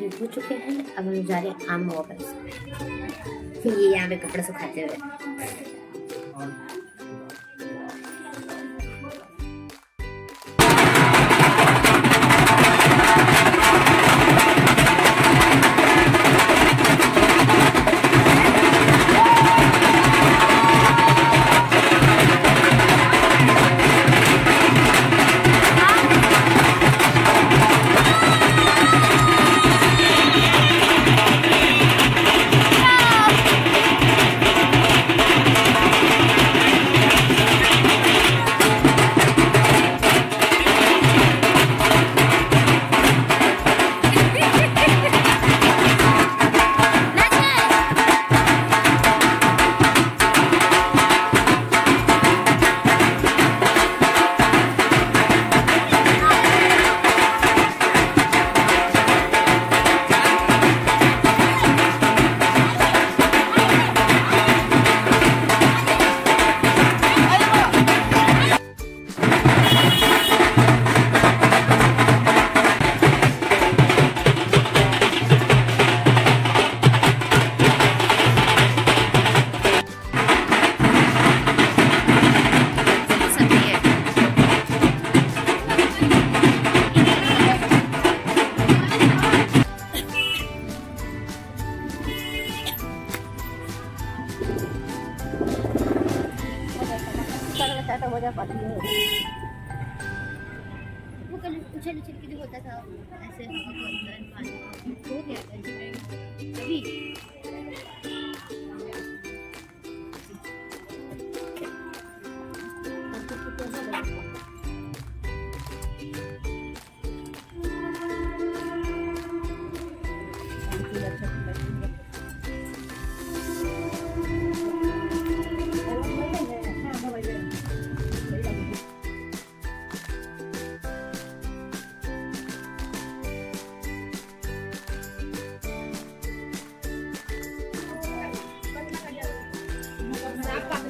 Ready हो चुके हैं, अब हम जा रहे हैं आम वापस। ये यहाँ पे कपड़े सुखाते हुए। वो कल उछल उछल के जो होता था ऐसे हो गया था। अभी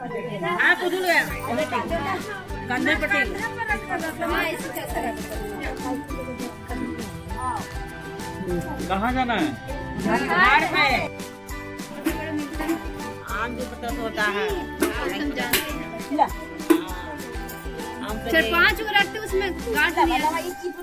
कुछ कंधे पटेल। कहाँ जाना है? घर पे। आम जो पता तो होता है। तो चार पाँच रखते उसमें काट ला, दिया ला, ला, इस चीज़ को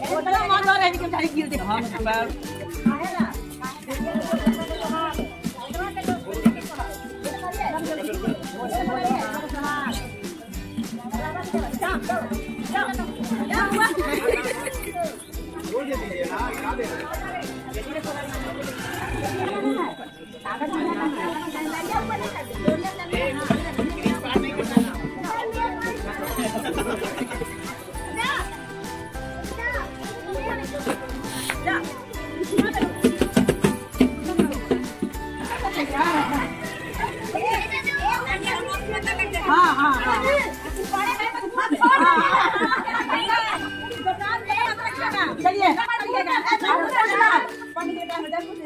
अच्छा जी जी नहीं लोटा हाँ पकड़ के गोदी लेगी हाथवा ठंडा हम पैर Yeah. हाँ हाँ हाँ। चलिए।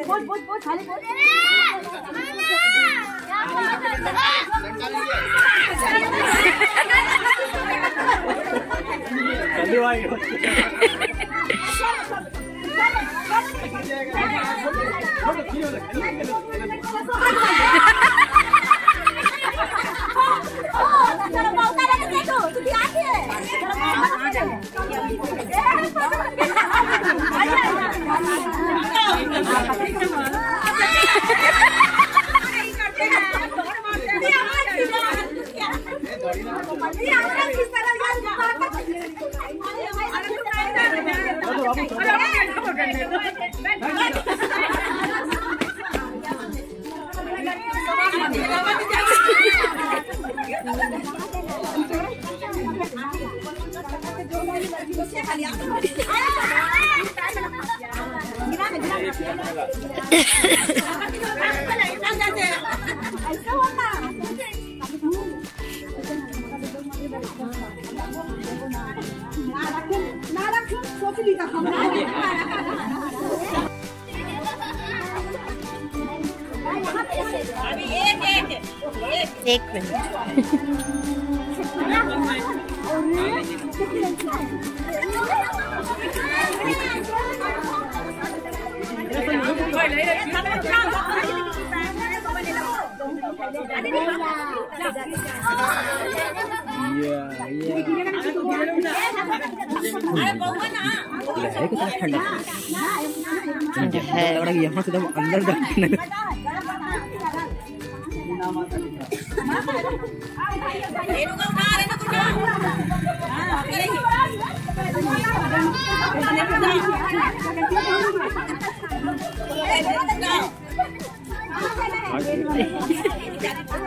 बोल बोल बोल खाली बोल चलिए। भाई Hehehe एक मिनट iya iya लहर के साथ ठंडा है और यहाँ से तो अंदर जाने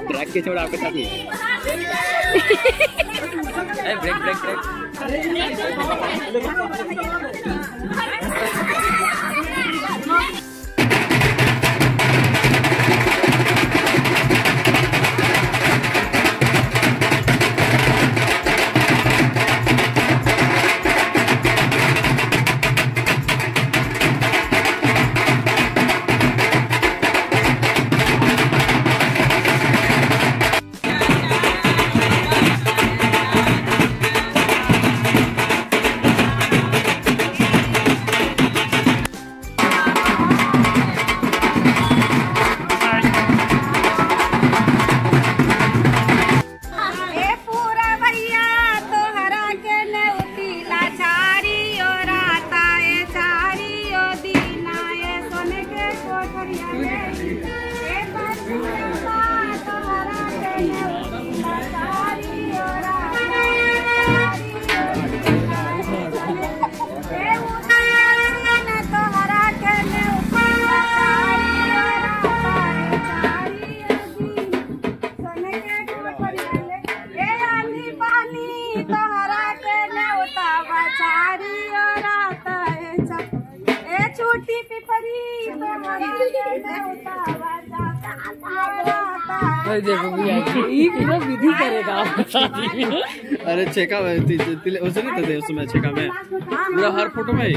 ट्रैक के छोड़ आपके साथ ही। ब्रेक ब्रेक ब्रेक अरे छेका उसे नहीं ती- तो दे उसमें छेका में। पूरा हर फ़ोटो में ही